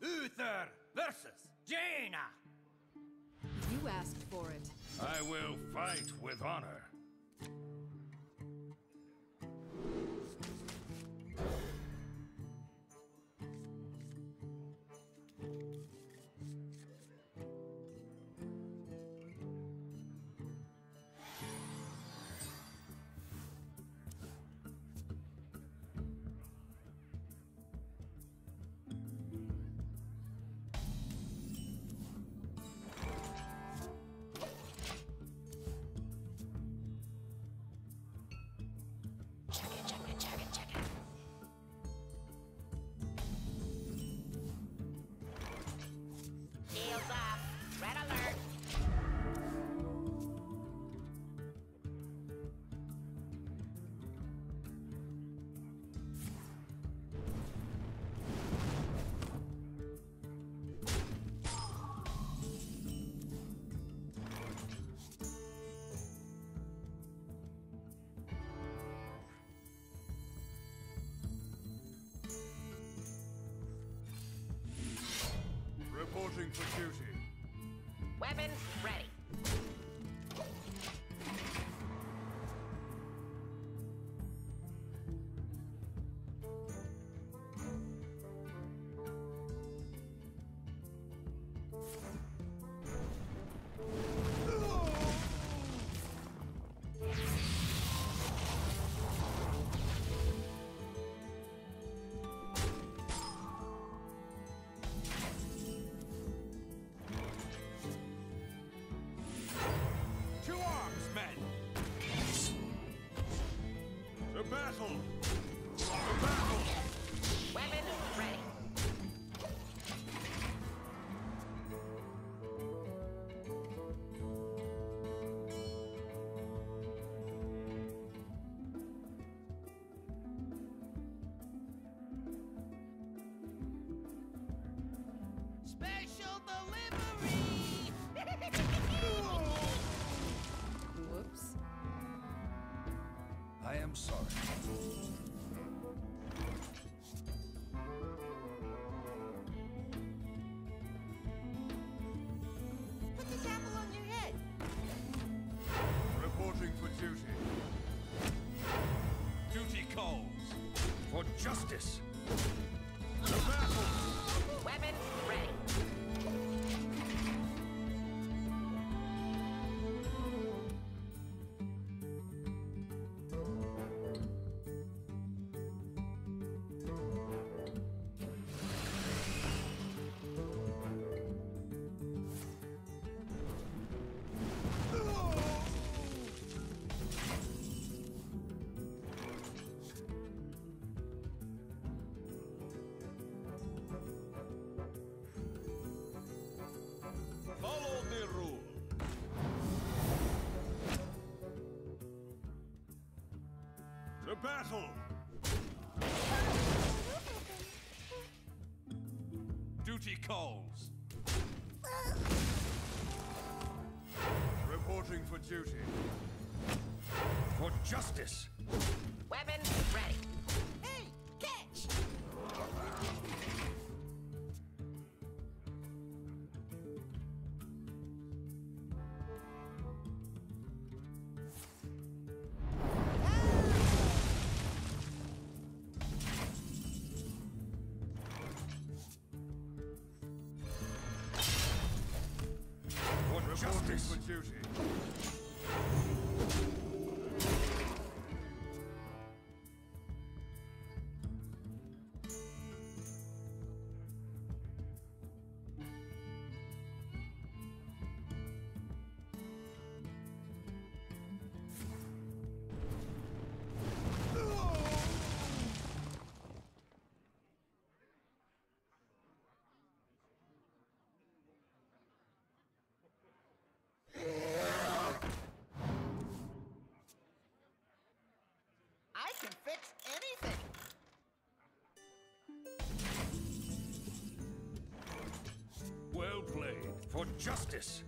Uther versus Jaina. You asked for it. I will fight with honor. Weapons ready. Men! To battle! To battle! Weapons ready. Special delivery! I am sorry. Put this apple on your head. Reporting for duty. Duty calls. For justice. Battle! Duty calls. Reporting for duty. For justice! Weapons ready. Justice! Justice!